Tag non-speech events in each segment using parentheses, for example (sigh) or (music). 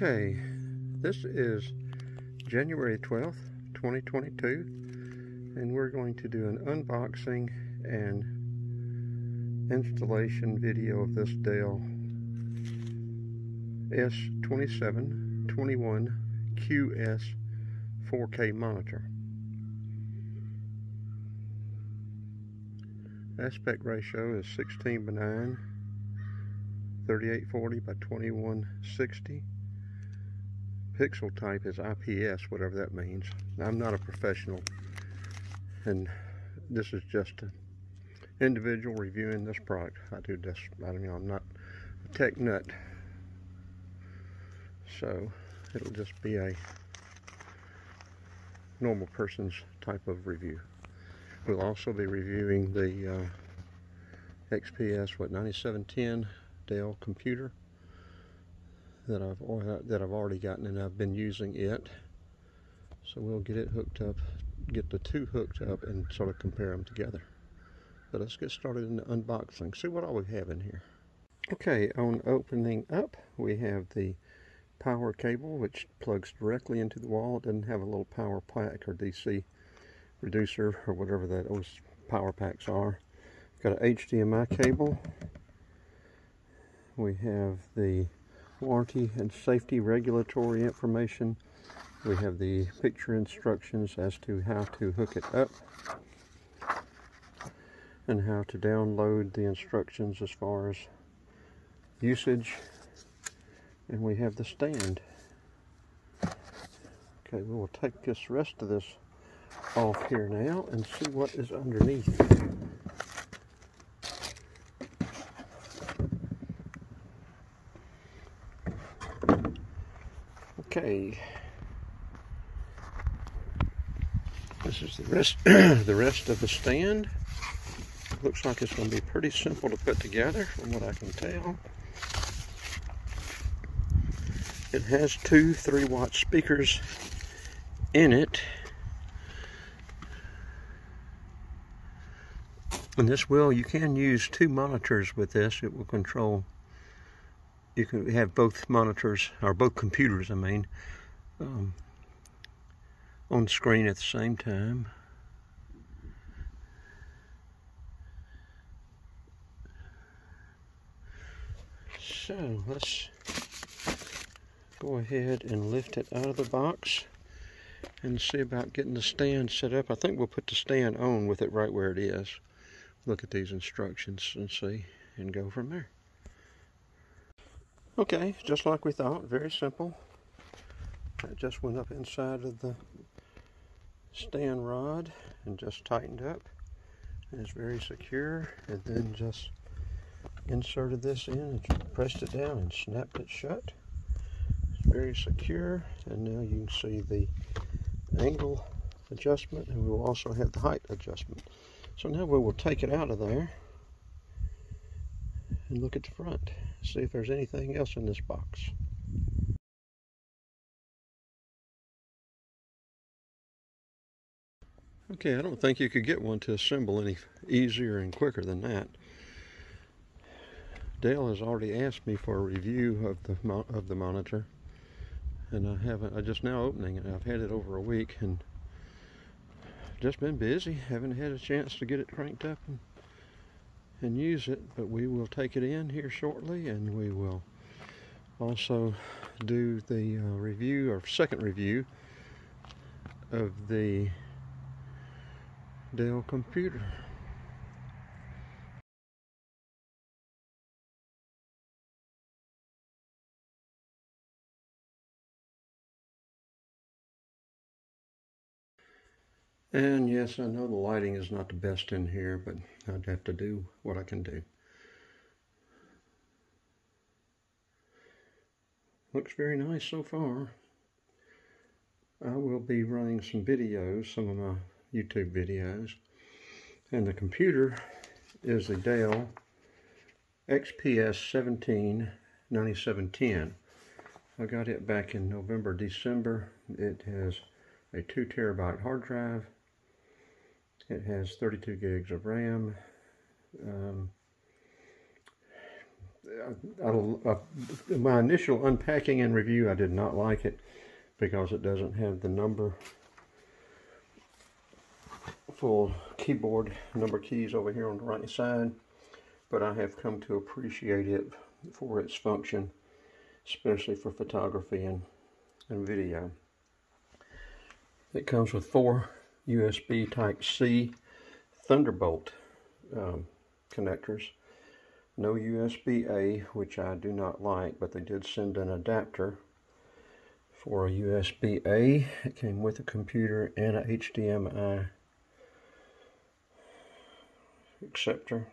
Okay, this is January 12th, 2022, and we're going to do an unboxing and installation video of this Dell S2721QS 4K monitor. Aspect ratio is 16 by 9, 3840 by 2160 pixel type is IPS, whatever that means. I'm not a professional, and this is just an individual reviewing this product. I do this, I don't know, I'm not a tech nut, so it'll just be a normal person's type of review. We'll also be reviewing the uh, XPS, what, 9710 Dell computer that I've that I've already gotten and I've been using it. So we'll get it hooked up, get the two hooked up and sort of compare them together. But let's get started in the unboxing. See what all we have in here. Okay, on opening up, we have the power cable which plugs directly into the wall. It doesn't have a little power pack or DC reducer or whatever that those power packs are. Got an HDMI cable. We have the warranty and safety regulatory information. We have the picture instructions as to how to hook it up and how to download the instructions as far as usage. And we have the stand. Okay, we will take this rest of this off here now and see what is underneath. Okay. This is the rest (clears throat) the rest of the stand. Looks like it's going to be pretty simple to put together from what I can tell. It has two 3 watt speakers in it. And this will, you can use two monitors with this. It will control you can have both monitors, or both computers, I mean, um, on screen at the same time. So let's go ahead and lift it out of the box and see about getting the stand set up. I think we'll put the stand on with it right where it is. Look at these instructions and see and go from there. Okay, just like we thought, very simple. That just went up inside of the stand rod and just tightened up. And it's very secure. And then just inserted this in and pressed it down and snapped it shut. It's very secure. And now you can see the angle adjustment and we will also have the height adjustment. So now we will take it out of there and look at the front see if there's anything else in this box. Okay, I don't think you could get one to assemble any easier and quicker than that. Dale has already asked me for a review of the of the monitor, and I haven't. I just now opening it. I've had it over a week and just been busy. Haven't had a chance to get it cranked up and and use it, but we will take it in here shortly and we will also do the uh, review or second review of the Dell computer. And yes, I know the lighting is not the best in here, but I'd have to do what I can do. Looks very nice so far. I will be running some videos, some of my YouTube videos. And the computer is the Dell XPS 17 9710. I got it back in November, December. It has a 2 terabyte hard drive, it has 32 gigs of RAM, um, I, I, I, my initial unpacking and review, I did not like it because it doesn't have the number full keyboard number keys over here on the right side. But I have come to appreciate it for its function, especially for photography and, and video. It comes with four USB Type-C Thunderbolt um, connectors. No USB-A, which I do not like, but they did send an adapter for a USB-A. It came with a computer and a HDMI acceptor.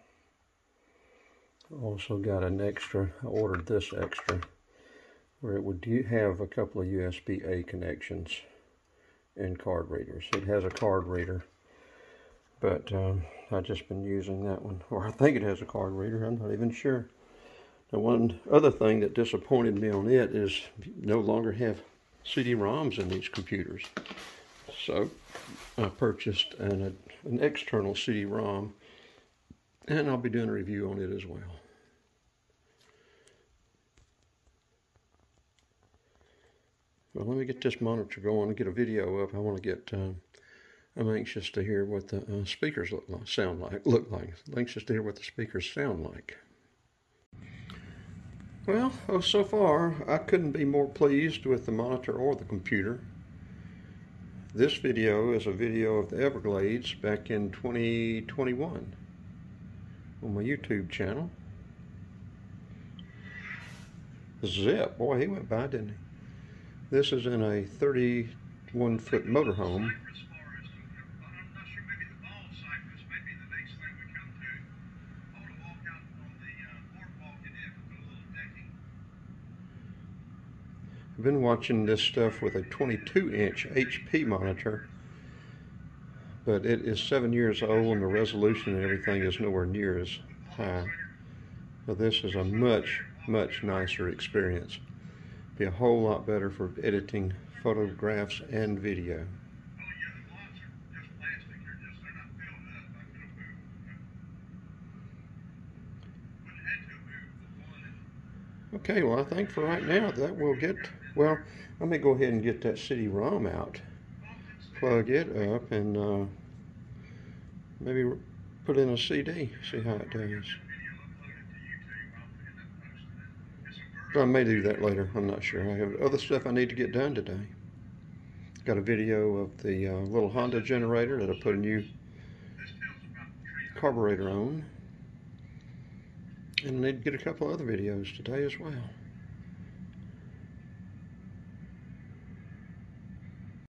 Also got an extra, I ordered this extra, where it would have a couple of USB-A connections and card readers. It has a card reader, but um, I've just been using that one. Or I think it has a card reader, I'm not even sure. The one other thing that disappointed me on it is no longer have CD-ROMs in these computers. So I purchased an, an external CD-ROM and I'll be doing a review on it as well. Well, let me get this monitor going and get a video up. I want to get, um, I'm anxious to hear what the uh, speakers look like, sound like, look like. I'm anxious to hear what the speakers sound like. Well, oh, so far, I couldn't be more pleased with the monitor or the computer. This video is a video of the Everglades back in 2021 on my YouTube channel. Zip, boy, he went by, didn't he? This is in a 31 foot motorhome. I've been watching this stuff with a 22 inch HP monitor but it is seven years old and the resolution and everything is nowhere near as high. So this is a much, much nicer experience. Be a whole lot better for editing photographs and video. Okay, well I think for right now that will get, well, let me go ahead and get that CD-ROM out plug it up and uh, maybe put in a CD, see how it does. I may do that later, I'm not sure. I have other stuff I need to get done today. Got a video of the uh, little Honda generator that I put a new carburetor on. And I need to get a couple other videos today as well.